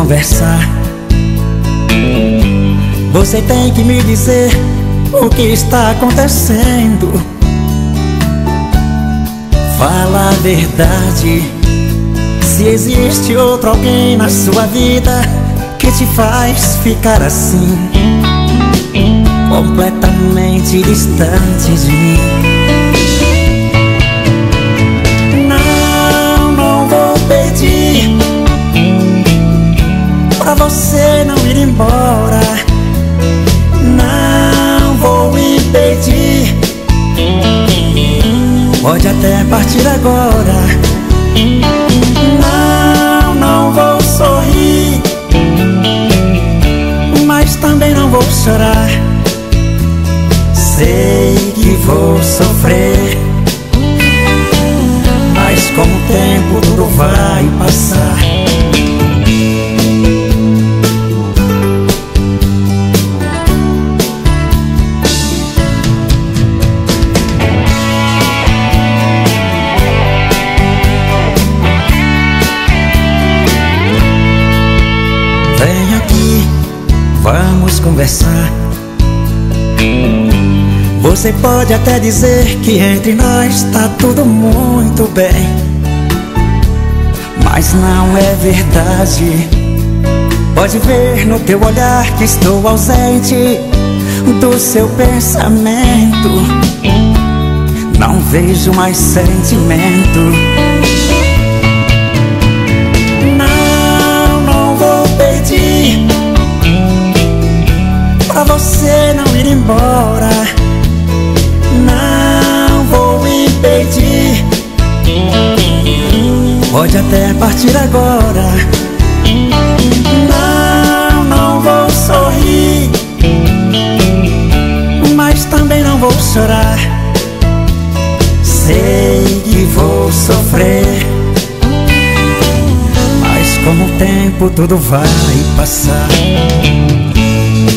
Conversar. Você tem que me dizer o que está acontecendo. Fala a verdade. Se existe outro alguém na sua vida que te faz ficar assim, completamente distante de mim. Pra você não ir embora. Não vou impedir. Pode até partir agora. Não, não vou sorrir. Mas também não vou chorar. Sei que vou sofrer. Mas com o tempo tudo vai passar. Conversar. Você pode até dizer que entre nós tá tudo muito bem, mas não é verdade. Pode ver no teu olhar que estou ausente do seu pensamento. Não vejo mais sentimento. Você não ir embora. Não vou impedir. Pode até partir agora. Não, não vou sorrir. Mas também não vou chorar. Sei que vou sofrer. Mas com o tempo tudo vai passar.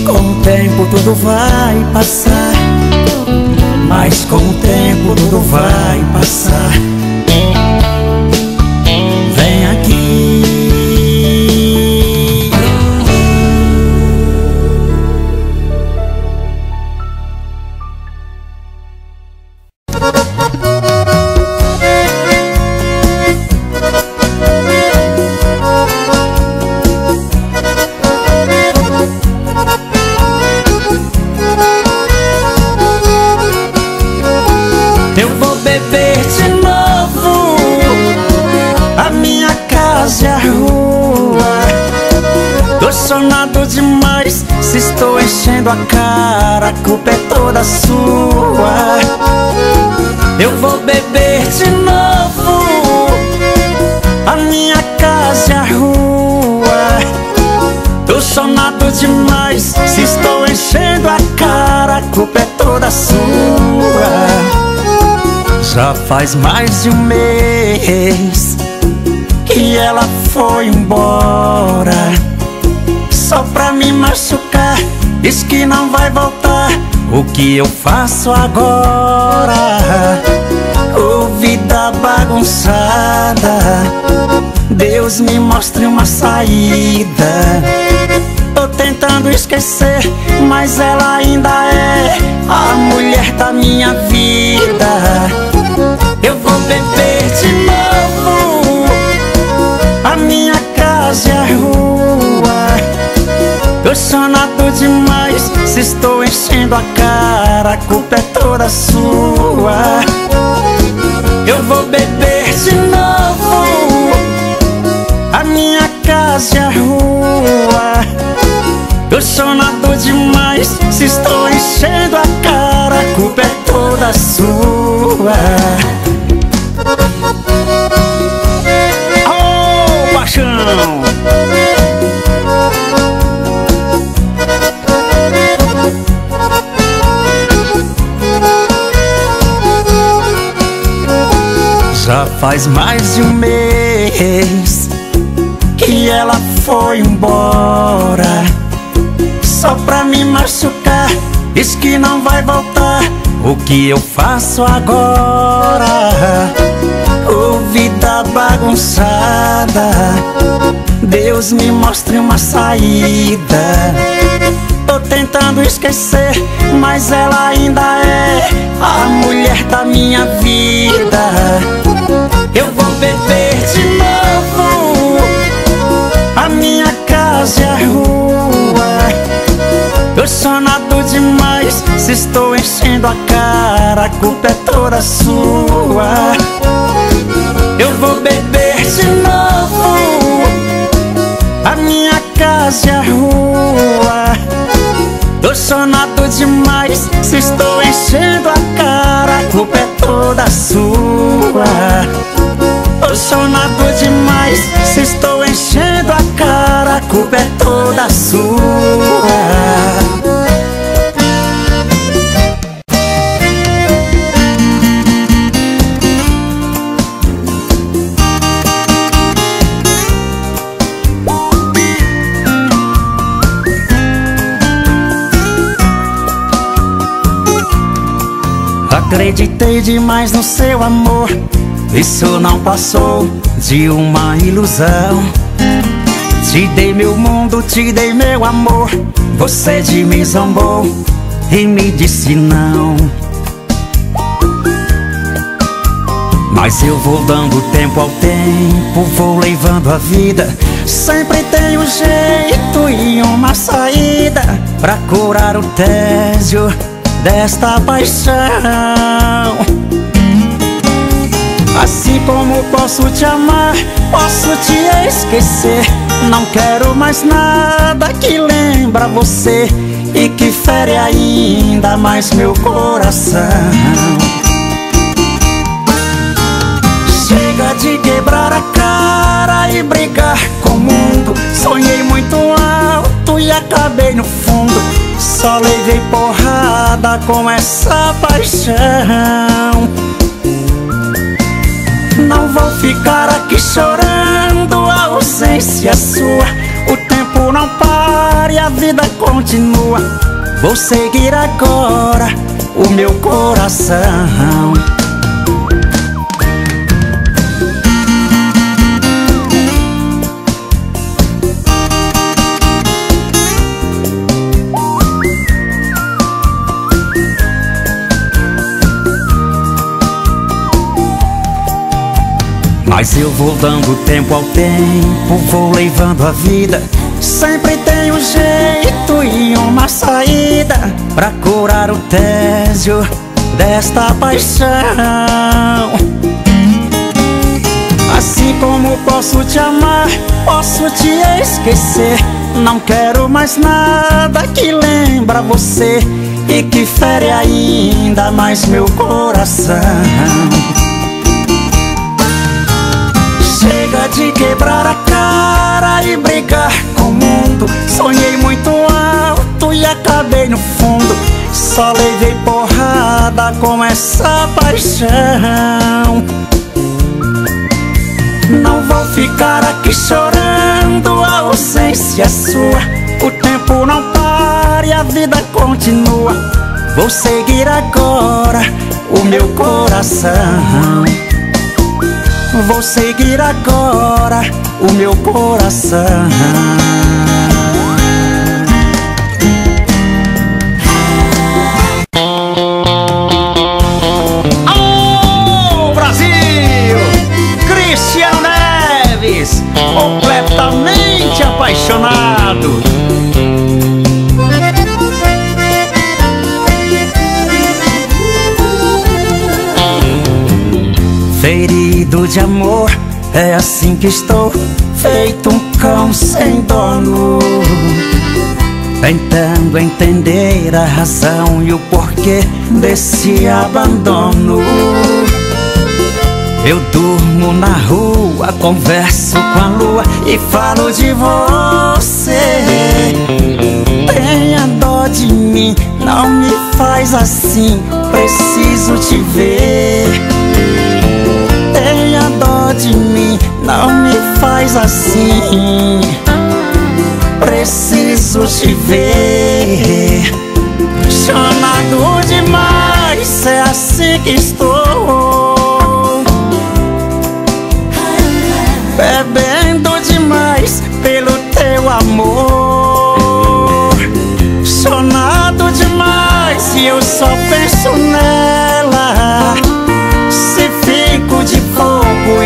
Com o tempo tudo vai passar. Mas com o tempo tudo vai passar. Faz mais de um mês que ela foi embora Só pra me machucar, diz que não vai voltar O que eu faço agora? Ô vida bagunçada Deus me mostre uma saída Tô tentando esquecer, mas ela ainda é a mulher da minha vida. Beber de novo a minha casa e a rua. Tô sonado demais, se estou enchendo a cara, a culpa é toda sua. Eu vou beber de novo a minha casa e a rua. Tô sonado demais, se estou enchendo a cara, a culpa é toda sua. Já faz mais de um mês que ela foi embora. Só pra me machucar, diz que não vai voltar. O que eu faço agora? Bagunçada. Deus me mostre uma saída. Tô tentando esquecer, mas ela ainda é a mulher da minha vida. Eu vou beber de novo. A minha casa é a rua. Tô sonado demais, se estou enchendo a cara A culpa é toda sua Eu vou beber de novo. A minha casa é a rua. Tô sonado demais, se estou enchendo a cara. A culpa é toda sua. Tô sonado demais, se estou enchendo a cara. A culpa é toda sua Acreditei demais no seu amor. Isso não passou de uma ilusão. Te dei meu mundo, te dei meu amor. Você de mim zombou e me disse não. Mas eu vou dando tempo ao tempo Vou levando a vida. Sempre tem um jeito e uma saída Pra curar o tédio desta paixão. Assim como posso te amar, posso te esquecer. Não quero mais nada que lembra você E que fere ainda mais meu coração. Chega de quebrar a cara e brigar com o mundo. Sonhei muito alto e acabei no fundo. Só levei porrada com essa paixão. Não vou ficar aqui chorando a ausência sua. O tempo não para e a vida continua. Vou seguir agora o meu coração Mas eu vou dando tempo ao tempo, vou levando a vida. Sempre tem um jeito e uma saída Pra curar o tédio desta paixão. Assim como posso te amar, posso te esquecer. Não quero mais nada que lembra você E que fere ainda mais meu coração de quebrar a cara e brigar com o mundo. Sonhei muito alto e acabei no fundo. Só levei porrada com essa paixão. Não vou ficar aqui chorando a ausência sua. O tempo não para e a vida continua. Vou seguir agora o meu coração Vou seguir agora o meu coração de amor, é assim que estou Feito um cão sem dono. Tentando entender a razão e o porquê desse abandono. Eu durmo na rua, converso com a lua e falo de você. Tenha dó de mim, não me faz assim, preciso te ver de mim Não me faz assim. Preciso te ver. Chonado demais É assim que estou. Bebendo demais Pelo teu amor. Chonado demais E eu só penso nela. Se fico de fogo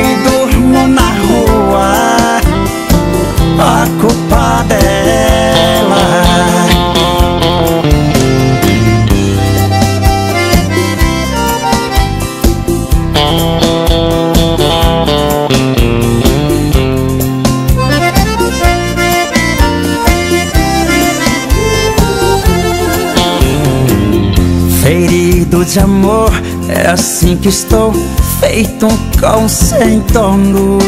de amor, é assim que estou, feito um cão sem dono.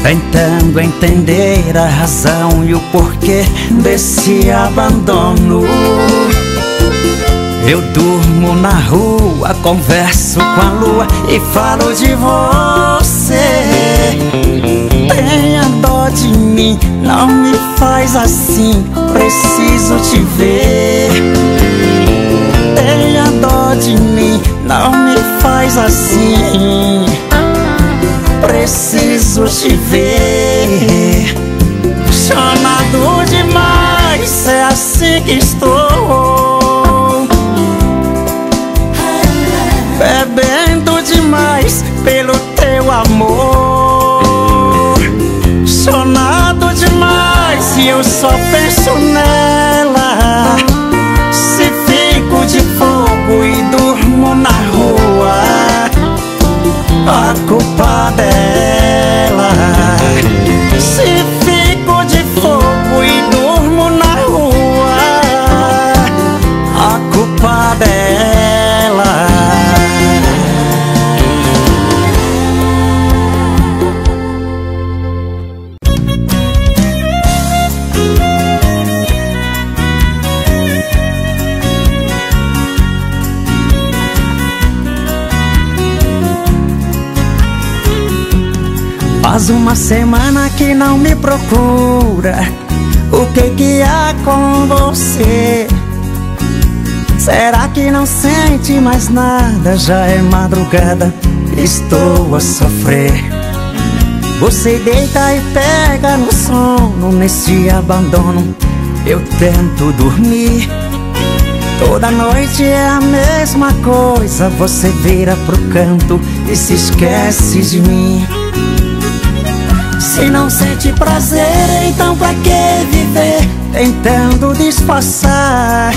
Tentando entender a razão e o porquê desse abandono. Eu durmo na rua, converso com a lua e falo de você. Tenha dó de mim, não me faz assim, preciso te ver. Tenha de mim, não me faz assim. Preciso te ver. Chamado demais, é assim que estou. Bebendo demais pelo teu amor. Sonado demais e eu só penso nela. A semana que não me procura. O que que há com você? Será que não sente mais nada? Já é madrugada, estou a sofrer. Você deita e pega no sono nesse abandono. Eu tento dormir. Toda noite é a mesma coisa. Você vira pro canto e se esquece de mim. Se não sente prazer, então pra que viver tentando disfarçar?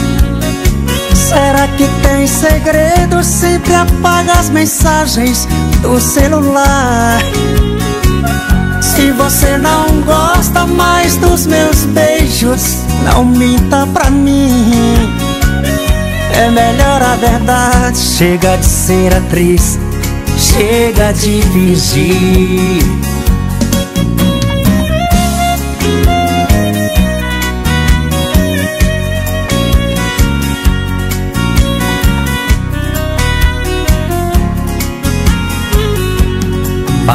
Será que tem segredo? Sempre apaga as mensagens do celular. Se você não gosta mais dos meus beijos, não minta pra mim. É melhor a verdade. Chega de ser atriz, chega de fingir.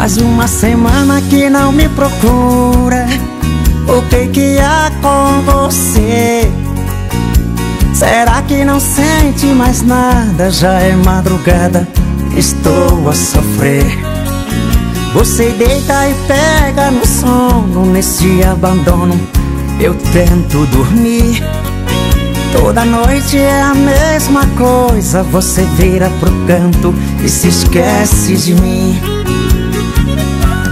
Faz uma semana que não me procura. O que que há com você? Será que não sente mais nada? Já é madrugada, estou a sofrer. Você deita e pega no sono nesse abandono. Eu tento dormir. Toda noite é a mesma coisa. Você vira pro canto e se esquece de mim.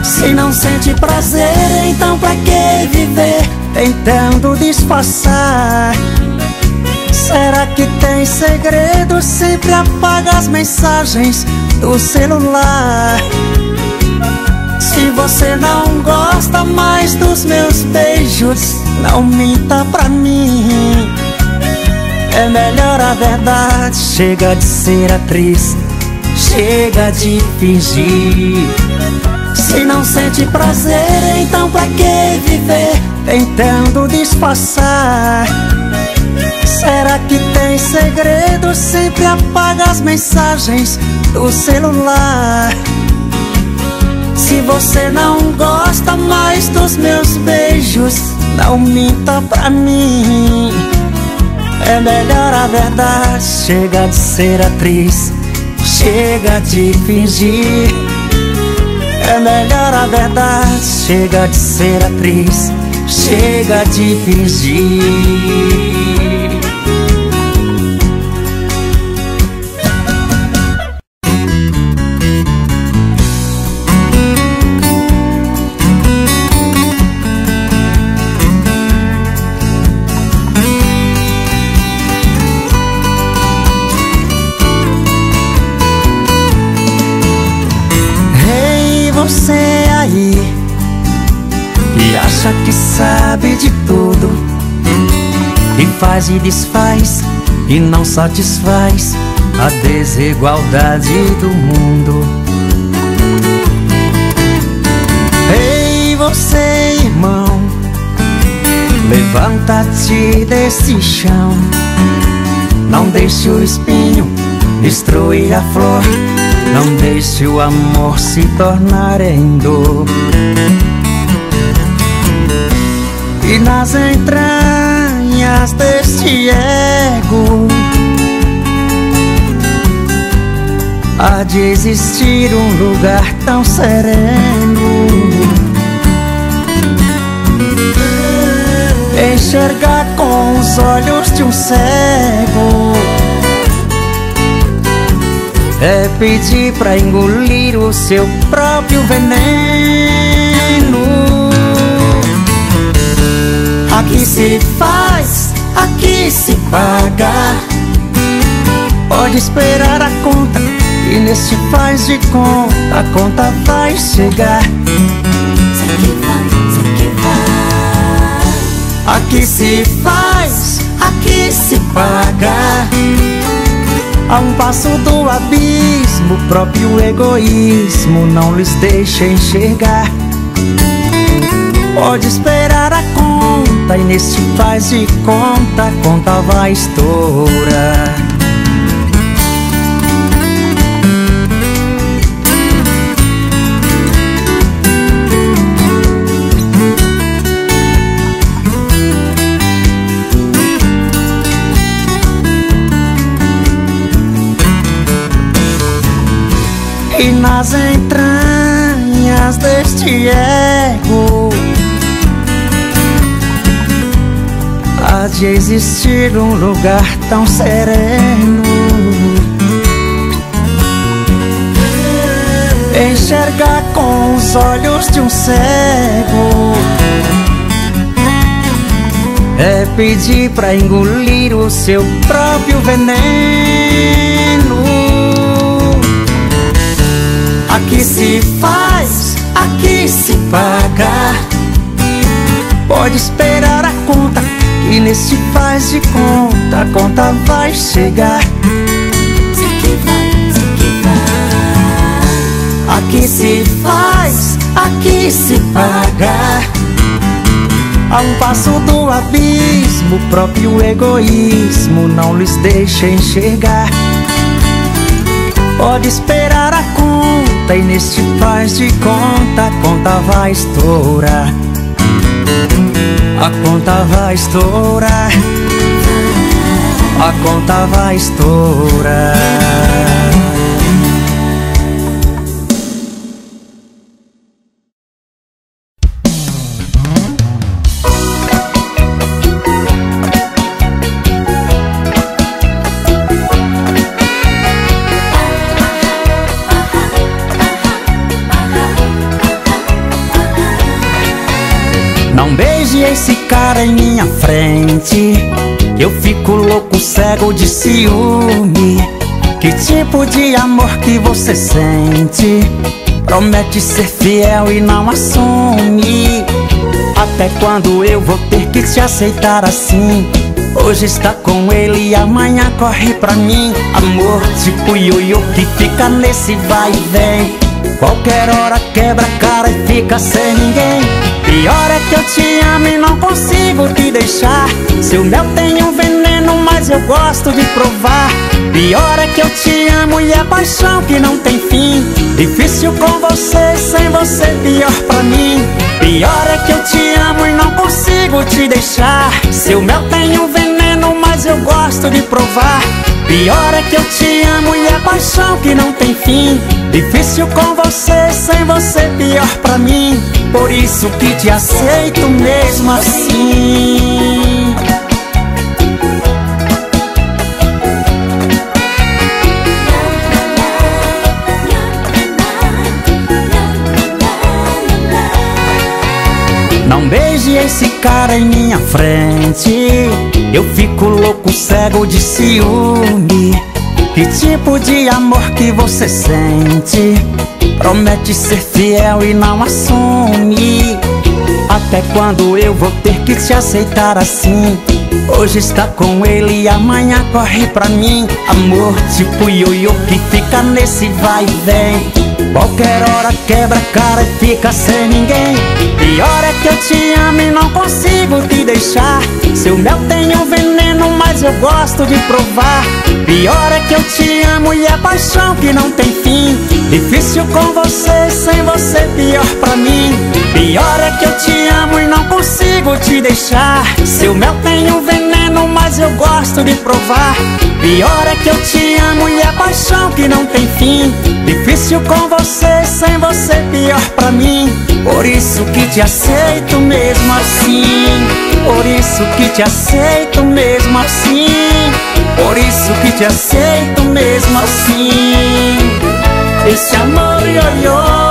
Se não sente prazer, então pra que viver tentando disfarçar? Será que tem segredo? Sempre apaga as mensagens do celular. Se você não gosta mais dos meus beijos, não minta pra mim. É melhor a verdade. Chega de ser atriz, chega de fingir. Se não sente prazer, então pra que viver tentando disfarçar? Será que tem segredo? Sempre apaga as mensagens do celular. Se você não gosta mais dos meus beijos, não minta pra mim. É melhor a verdade. Chega de ser atriz, chega de fingir. É melhor a verdade, chega de ser atriz, chega de fingir. Faz e desfaz e não satisfaz a desigualdade do mundo. Ei, você, irmão, levanta-te desse chão. Não deixe o espinho destruir a flor. Não deixe o amor se tornar em dor. E nas entranhas deste ego. Há de existir um lugar tão sereno. Enxergar com os olhos de um cego. É pedir pra engolir o seu próprio veneno. Aqui se faz, aqui se paga Pode esperar a conta e nesse faz de conta, a conta vai chegar. Aqui se faz, aqui se paga. A um passo do abismo, o próprio egoísmo não lhes deixa enxergar. Pode esperar e nesse faz de conta, conta vai estourar. E nas entranhas deste ego De existir um lugar tão sereno. Enxergar com os olhos de um cego. É pedir pra engolir o seu próprio veneno. Aqui se faz, aqui se paga. Pode esperar a conta Que nesse faz de conta A conta vai chegar. Aqui se faz, aqui se paga. A um passo do abismo O próprio egoísmo Não lhes deixa enxergar. Pode esperar a conta e neste faz de conta a conta vai estourar. A conta vai estourar. A conta vai estourar. Cego de ciúme Que tipo de amor que você sente? Promete ser fiel e não assume Até quando eu vou ter que te aceitar assim? Hoje está com ele e amanhã corre pra mim Amor tipo ioiô que fica nesse vai e vem Qualquer hora quebra a cara e fica sem ninguém. Pior é que eu te amo e não consigo te deixar. Seu mel tem um veneno, mas eu gosto de provar. Pior é que eu te amo e é paixão que não tem fim. Difícil com você, sem você pior pra mim. Pior é que eu te amo e não consigo te deixar. Seu mel tem um veneno, mas eu gosto de provar. Pior é que eu te amo e é paixão que não tem fim Difícil com você, sem você pior pra mim. Por isso que te aceito mesmo assim. Não beije esse cara em minha frente. Eu fico louco, cego de ciúme Que tipo de amor que você sente? Promete ser fiel e não assume Até quando eu vou ter que te aceitar assim? Hoje está com ele e amanhã corre pra mim Amor tipo ioiô que fica nesse vai e vem Qualquer hora quebra a cara e fica sem ninguém. Pior é que eu te amo e não consigo te deixar. Seu mel tem um veneno, mas eu gosto de provar. Pior é que eu te amo e é paixão que não tem fim. Difícil com você, sem você pior pra mim. Pior é que eu te amo e não consigo te deixar. Seu mel tem um veneno, mas eu gosto de provar. Pior é que eu te amo e é paixão que não tem fim. Difícil com você, sem você pior pra mim. Por isso que te aceito mesmo assim. Por isso que te aceito mesmo assim. Por isso que te aceito mesmo assim. Esse amor ioiô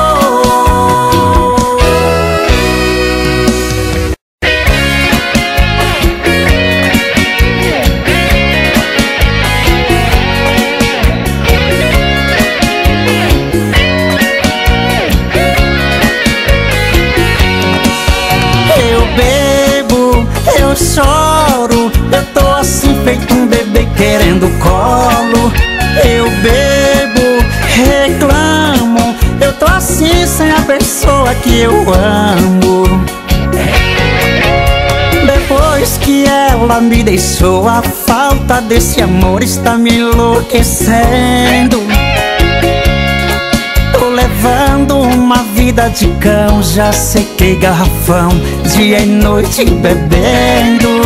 pessoa que eu amo. Depois que ela me deixou A falta desse amor está me enlouquecendo. Tô levando uma vida de cão Já sequei garrafão Dia e noite bebendo.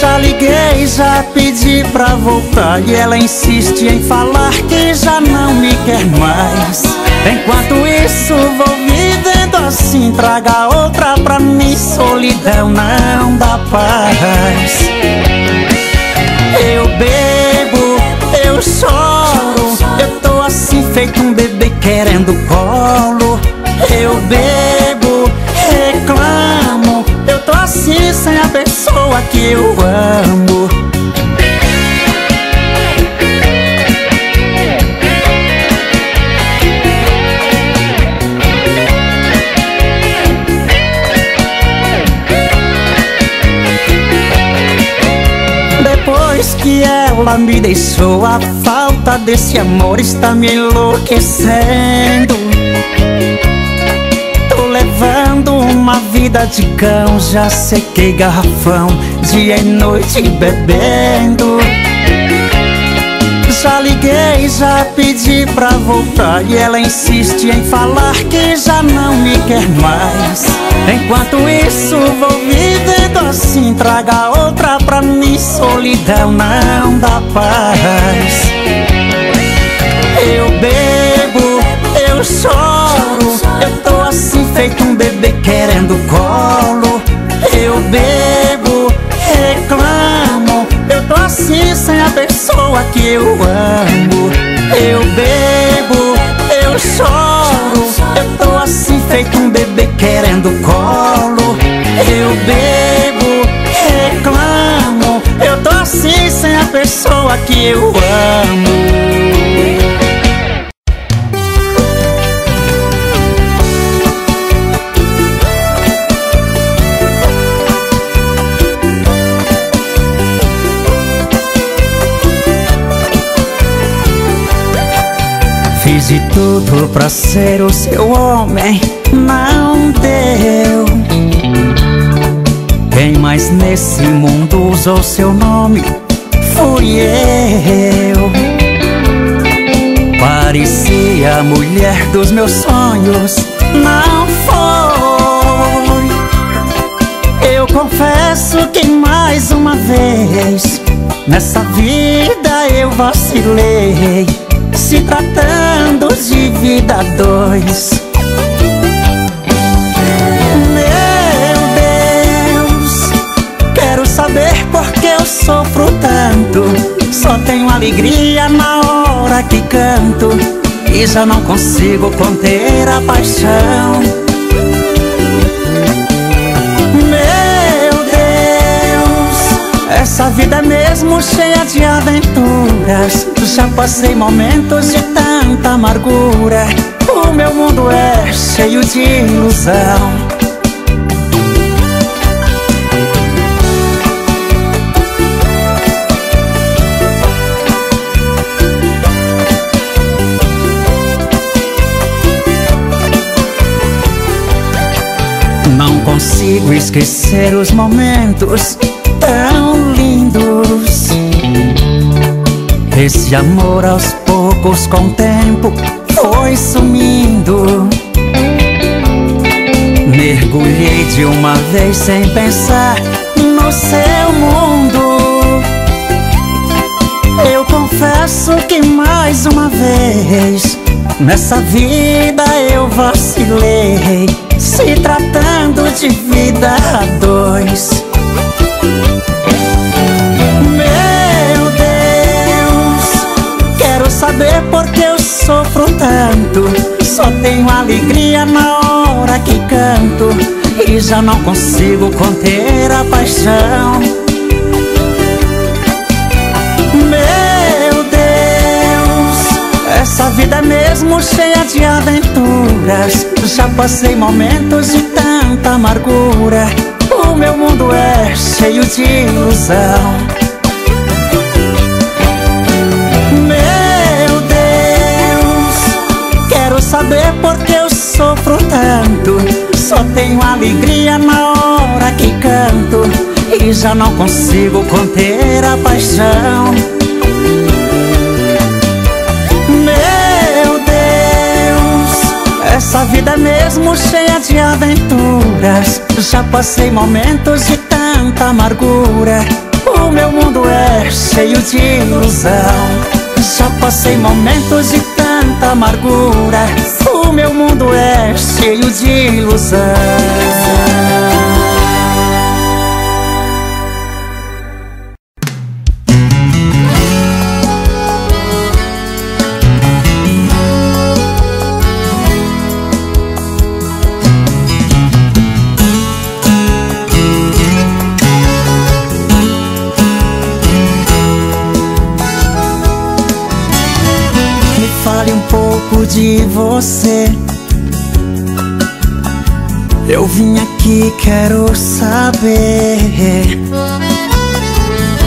Já liguei, já pedi pra voltar E ela insiste em falar que já não me quer mais Enquanto isso vou vivendo assim. Traga outra pra mim. Solidão não dá paz. Eu bebo, eu choro. Eu tô assim feito um bebê querendo colo. Eu bebo, reclamo. Eu tô assim sem a pessoa que eu amo ela me deixou A falta desse amor está me enlouquecendo. Tô levando uma vida de cão Já sequei garrafão Dia e noite bebendo já liguei, já pedi pra voltar. E ela insiste em falar que já não me quer mais. Enquanto isso vou vivendo assim Traga outra pra mim, solidão não dá paz. Eu bebo, eu choro. Eu tô assim feito um bebê querendo colo. Eu bebo, reclamo assim sem a pessoa que eu amo. Eu bebo, eu choro. Eu tô assim feito um bebê querendo colo. Eu bebo, reclamo. Eu tô assim sem a pessoa que eu amo de tudo pra ser o seu homem, não deu. Quem mais nesse mundo usou seu nome fui eu. Parecia a mulher dos meus sonhos, não foi. Eu confesso que mais uma vez nessa vida eu vacilei se tratando de vida dois. Meu Deus Quero saber por que eu sofro tanto. Só tenho alegria na hora que canto. E já não consigo conter a paixão Essa vida é mesmo cheia de aventuras. Já passei momentos de tanta amargura. O meu mundo é cheio de ilusão. Não consigo esquecer os momentos Esse amor aos poucos com o tempo foi sumindo. Mergulhei de uma vez sem pensar no seu mundo. Eu confesso que mais uma vez Nessa vida eu vacilei Se tratando de vida a dois saber por que eu sofro tanto. Só tenho alegria na hora que canto. E já não consigo conter a paixão. Essa vida é mesmo cheia de aventuras. Já passei momentos de tanta amargura. O meu mundo é cheio de ilusão saber por que eu sofro tanto. Só tenho alegria na hora que canto. E já não consigo conter a paixão. Essa vida é mesmo cheia de aventuras. Já passei momentos de tanta amargura. O meu mundo é cheio de ilusão. Já passei momentos de tanta amargura. O meu mundo é cheio de ilusão você. Eu vim aqui, quero saber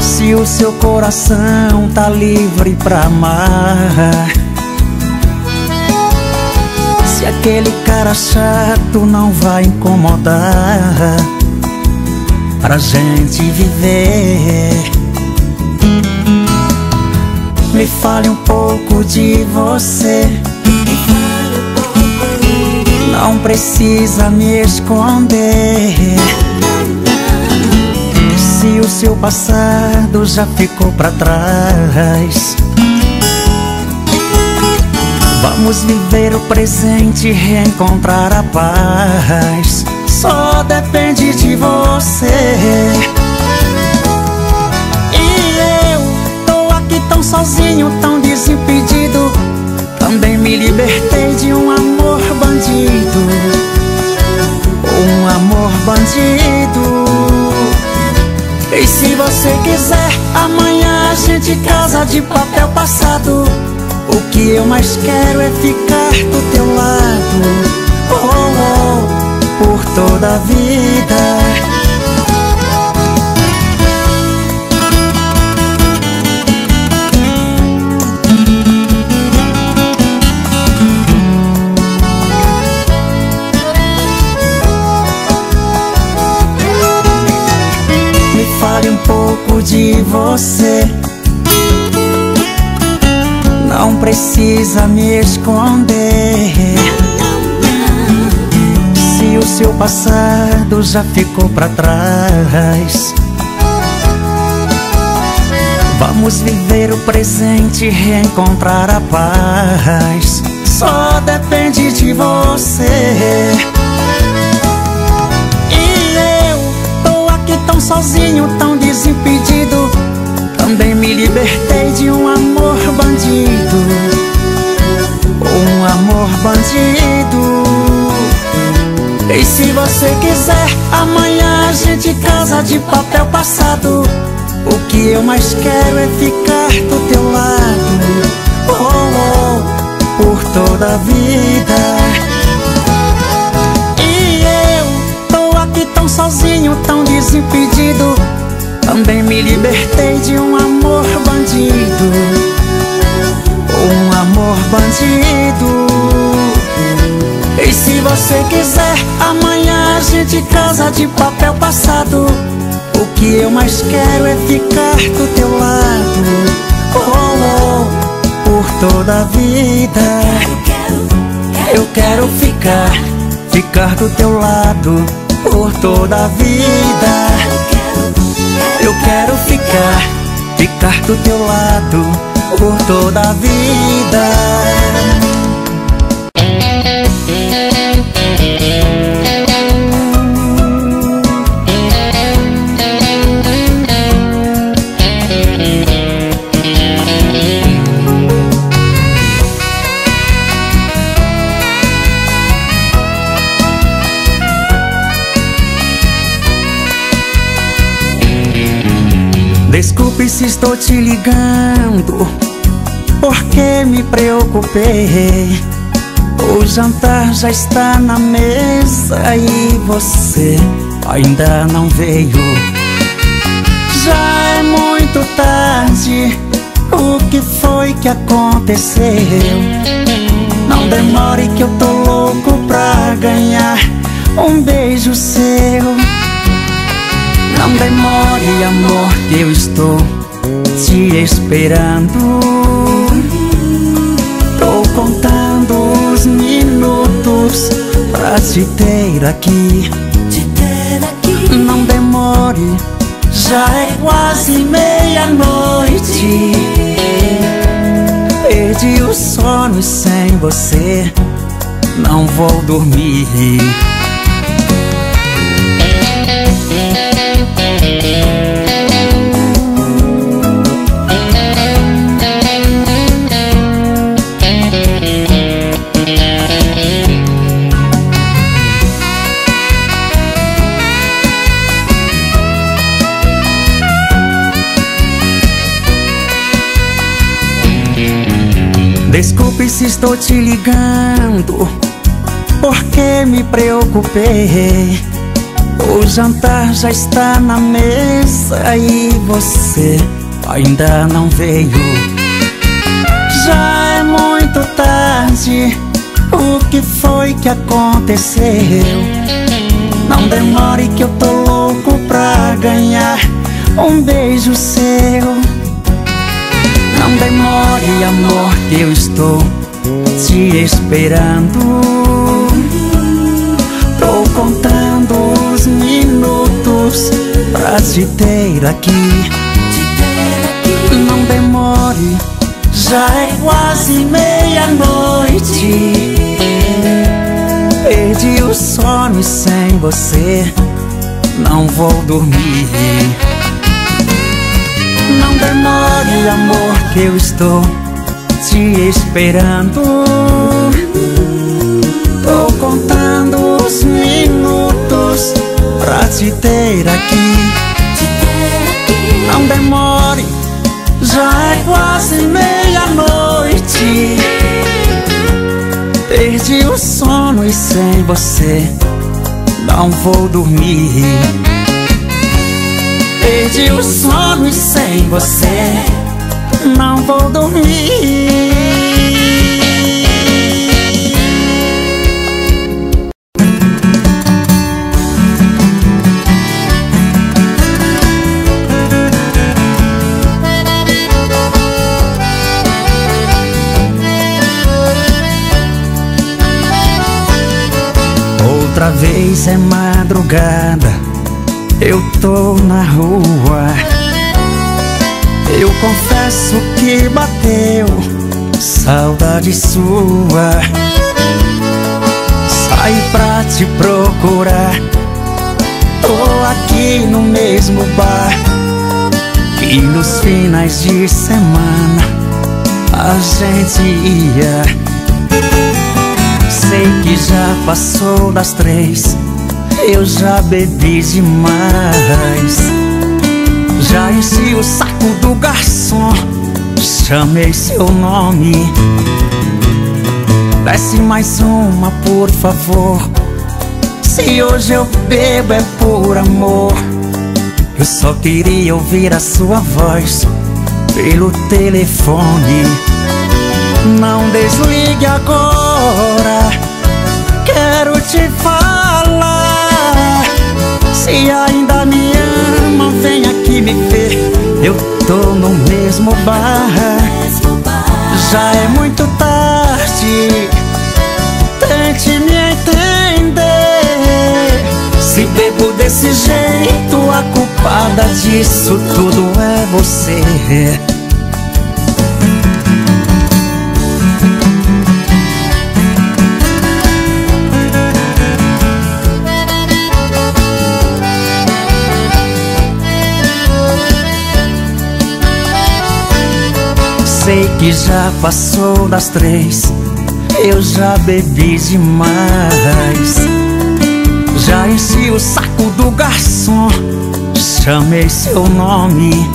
Se o seu coração tá livre pra amar. Se aquele cara chato não vai incomodar Pra gente viver. Me fale um pouco de você não precisa me esconder. Se o seu passado já ficou pra trás. Vamos viver o presente e reencontrar a paz. Só depende de você. E eu tô aqui tão sozinho, tão desimpedido Também me libertei de um amor bandido. Um amor bandido. E se você quiser Amanhã a gente casa de papel passado. O que eu mais quero é ficar do teu lado. Oh, oh, por toda a vida de você. Não precisa me esconder. Se o seu passado já ficou pra trás. Vamos viver o presente e reencontrar a paz. Só depende de você. E eu tô aqui tão sozinho, tão libertei de um amor bandido. Um amor bandido. E se você quiser Amanhã a gente casa de papel passado. O que eu mais quero é ficar do teu lado. Oh, oh, Por toda a vida. E eu tô aqui tão sozinho, tão desimpedido Também me libertei de um amor bandido. Um amor bandido. E se você quiser, amanhã a gente casa de papel passado. O que eu mais quero é ficar do teu lado. Oh, oh, Por toda a vida. Eu quero ficar, ficar do teu lado Por toda a vida Eu quero ficar, ficar do teu lado Por toda a vida Desculpe se estou te ligando Porque me preocupei. O jantar já está na mesa E você ainda não veio. Já é muito tarde O que foi que aconteceu? Não demore que eu tô louco pra ganhar Um beijo seu não demore, amor, que eu estou te esperando. Tô contando os minutos pra te ter aqui. Não demore, já é quase meia-noite. Perdi o sono e sem você não vou dormir Desculpe se estou te ligando Porque me preocupei. O jantar já está na mesa E você ainda não veio. Já é muito tarde O que foi que aconteceu? Não demore que eu tô louco pra ganhar Um beijo seu não demore, amor, que eu estou te esperando. Tô contando os minutos pra te ter aqui. Não demore, já é quase meia-noite. Perdi o sono e sem você não vou dormir não demore, amor, que eu estou te esperando. Tô contando os minutos pra te ter aqui. Não demore, já é quase meia-noite. Perdi o sono e sem você não vou dormir Perdi o sono e sem você não vou dormir. Outra vez é madrugada eu tô na rua. Eu confesso que bateu Saudade sua. Saí pra te procurar. Tô aqui no mesmo bar. E nos finais de semana A gente ia. Sei que já passou das três eu já bebi demais. Já enchi o saco do garçom. Chamei seu nome. Desce mais uma, por favor. Se hoje eu bebo é por amor. Eu só queria ouvir a sua voz Pelo telefone. Não desligue agora. Quero te falar Se ainda me ama, vem aqui me ver. Eu tô no mesmo bar. Já é muito tarde. Tente me entender. Se bebo desse jeito A culpada disso tudo é você sei que já passou das três. Eu já bebi demais. Já enchi o saco do garçom. Chamei seu nome.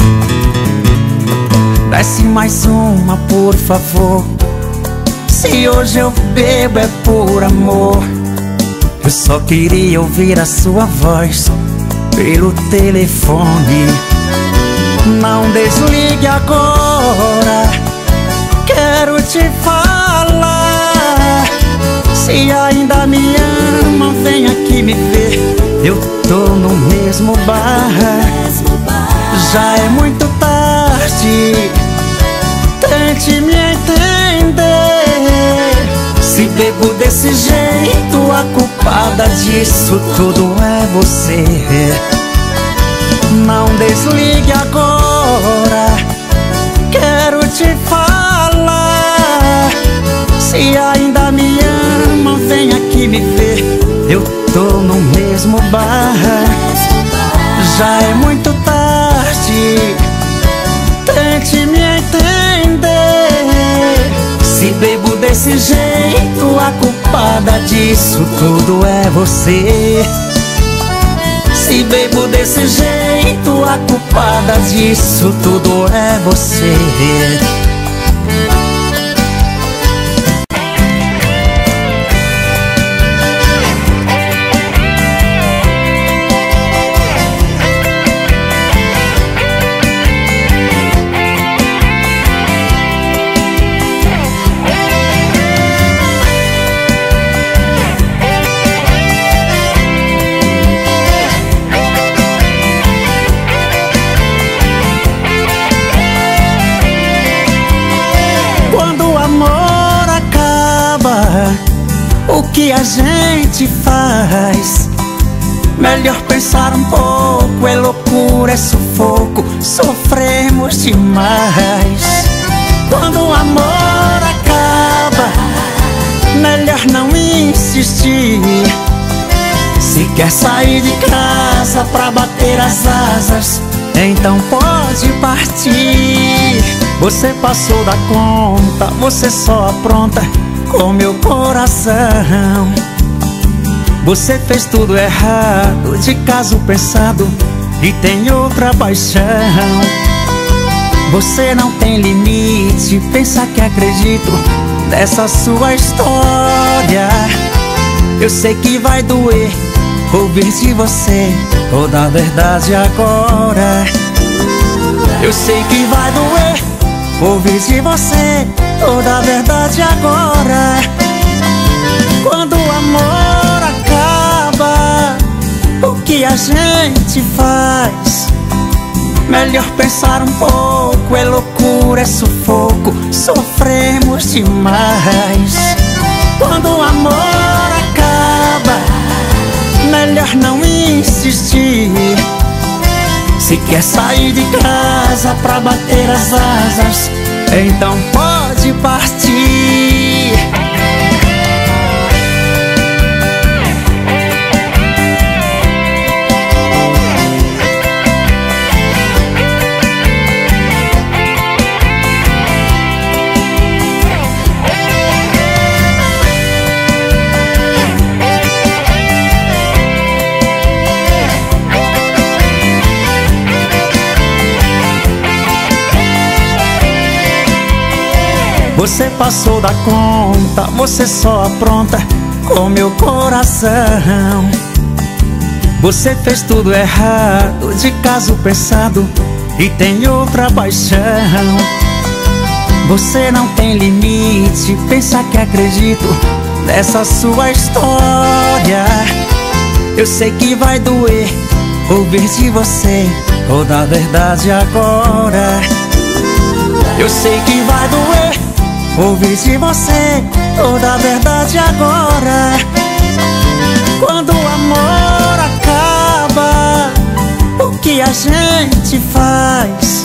Desce mais uma, por favor. Se hoje eu bebo é por amor. Eu só queria ouvir a sua voz Pelo telefone Não desligue agora. Quero te falar. Se ainda me ama, vem aqui me ver. Eu tô no mesmo bar. Já é muito tarde. Tente me entender. Se bebo desse jeito A culpada disso tudo é você Não desligue agora. Quero te falar. Se ainda me ama, vem aqui me ver. Eu tô no mesmo bar. Já é muito tarde. Tente me entender. Se bebo desse jeito A culpada disso tudo é você se bebo desse jeito, a culpada disso tudo é você. Pensar um pouco, é loucura, é sufoco Sofremos demais. Quando o amor acaba Melhor não insistir. Se quer sair de casa pra bater as asas Então pode partir. Você passou da conta, você só apronta com meu coração. Você fez tudo errado, de caso pensado, e tem outra paixão. Você não tem limite, pensa que acredito nessa sua história. Eu sei que vai doer ouvir de você toda a verdade agora. Eu sei que vai doer ouvir de você toda a verdade agora Quando o amor que a gente faz? Melhor pensar um pouco É loucura, é sufoco. Sofremos demais. Quando o amor acaba Melhor não insistir. Se quer sair de casa pra bater as asas Então pode partir Você passou da conta, você só apronta com meu coração. Você fez tudo errado, de caso pensado, e tem outra paixão. Você não tem limite, pensa que acredito nessa sua história. Eu sei que vai doer ouvir de você toda a verdade agora. Eu sei que vai doer ouvir de você toda a verdade agora. Quando o amor acaba, o que a gente faz?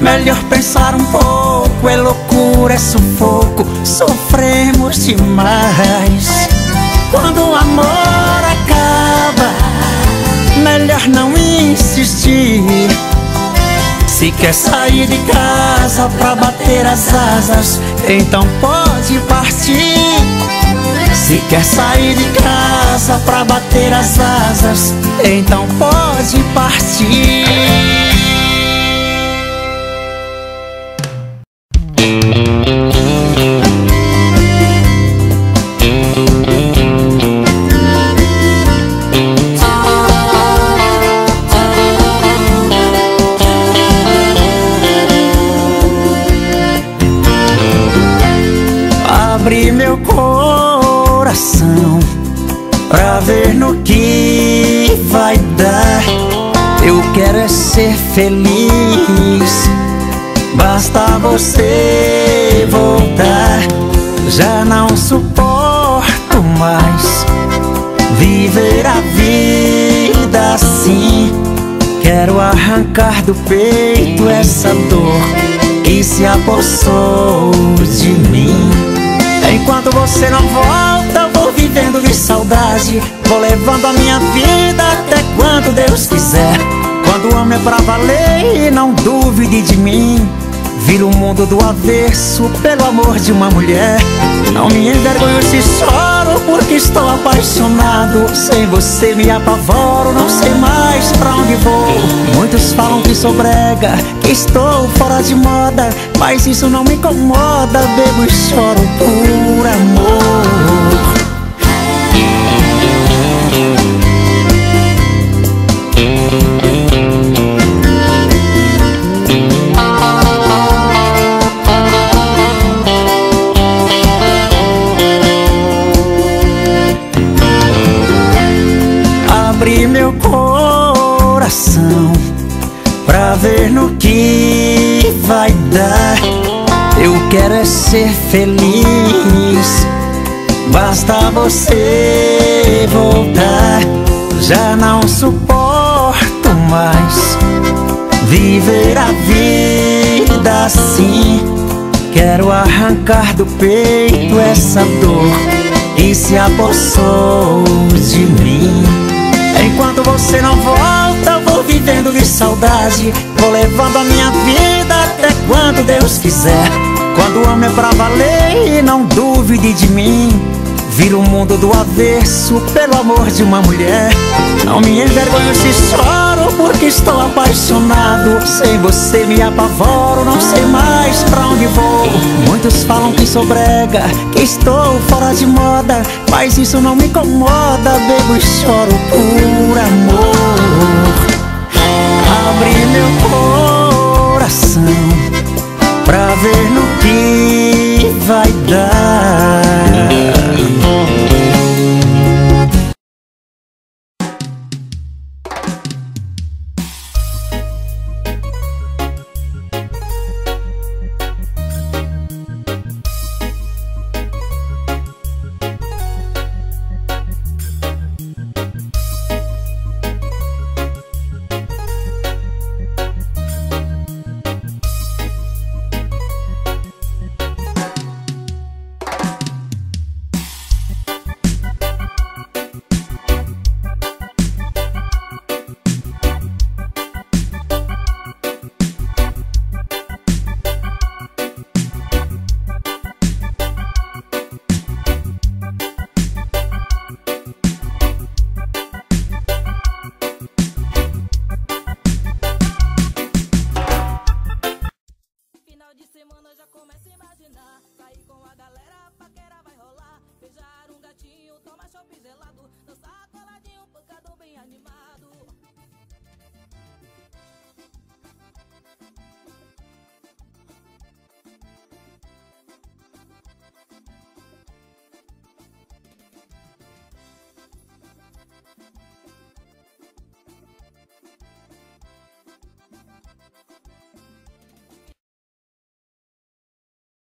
Melhor pensar um pouco, é loucura, é sufoco, sofremos demais. Quando o amor acaba, melhor não insistir. Se quer sair de casa pra bater as asas, então pode partir. Se quer sair de casa pra bater as asas, então pode partir. Arrancar do peito essa dor que se apossou de mim. Enquanto você não volta, vou vivendo de saudade. Vou levando a minha vida até quando Deus quiser. Quando o homem é pra valer, não duvide de mim Vira o mundo do avesso pelo amor de uma mulher. Não me envergonho se choro porque estou apaixonado. Sem você me apavoro, não sei mais pra onde vou. Muitos falam que sou brega, que estou fora de moda. Mas isso não me incomoda, bebo e choro por amor você voltar. Já não suporto mais viver a vida assim. Quero arrancar do peito essa dor que se apossou de mim. Enquanto você não volta, vou vivendo de saudade Vou levando a minha vida até quando Deus quiser Quando o homem é pra valer e não duvide de mim Vira o mundo do avesso pelo amor de uma mulher. Não me envergonho se choro porque estou apaixonado. Sem você me apavoro, não sei mais pra onde vou. Muitos falam que sou brega, que estou fora de moda. Mas isso não me incomoda, bebo e choro por amor. Abre meu coração Pra ver no que vai dar